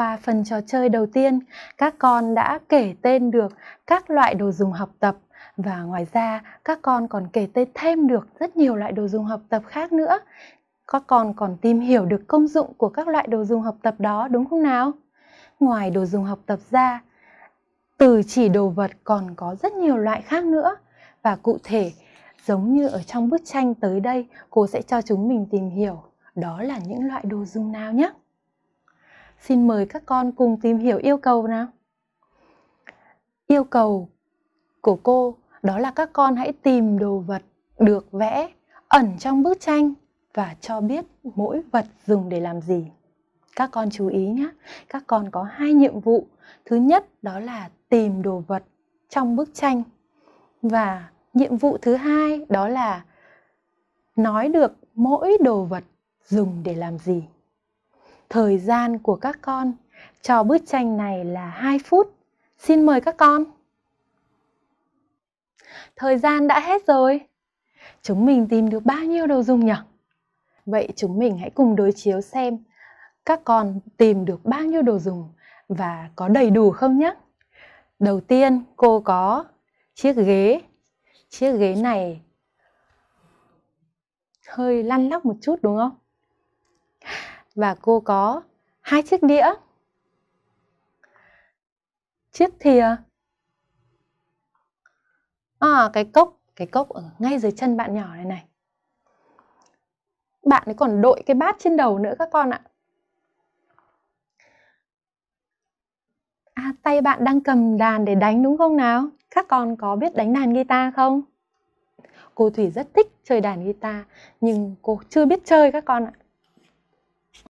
Qua phần trò chơi đầu tiên, các con đã kể tên được các loại đồ dùng học tập và ngoài ra các con còn kể tên thêm được rất nhiều loại đồ dùng học tập khác nữa. Các con còn tìm hiểu được công dụng của các loại đồ dùng học tập đó đúng không nào? Ngoài đồ dùng học tập ra, từ chỉ đồ vật còn có rất nhiều loại khác nữa và cụ thể giống như ở trong bức tranh tới đây cô sẽ cho chúng mình tìm hiểu đó là những loại đồ dùng nào nhé xin mời các con cùng tìm hiểu yêu cầu nào. Yêu cầu của cô đó là các con hãy tìm đồ vật được vẽ ẩn trong bức tranh và cho biết mỗi vật dùng để làm gì. Các con chú ý nhé, các con có hai nhiệm vụ. Thứ nhất đó là tìm đồ vật trong bức tranh. Và nhiệm vụ thứ hai đó là nói được mỗi đồ vật dùng để làm gì thời gian của các con. Cho bức tranh này là 2 phút. Xin mời các con. Thời gian đã hết rồi. Chúng mình tìm được bao nhiêu đồ dùng nhỉ? Vậy chúng mình hãy cùng đối chiếu xem các con tìm được bao nhiêu đồ dùng và có đầy đủ không nhé. Đầu tiên, cô có chiếc ghế. Chiếc ghế này hơi lăn lóc một chút, đúng không? Và cô có hai chiếc đĩa. Chiếc thìa ờ, à cái cốc cái cốc ở ngay dưới chân bạn nhỏ này này. Bạn ấy còn đội cái bát trên đầu nữa các con ạ. À tay bạn đang cầm đàn để đánh đúng không nào? Các con có biết đánh đàn guitar không? Cô thủy rất thích chơi đàn guitar, nhưng cô chưa biết chơi các con ạ.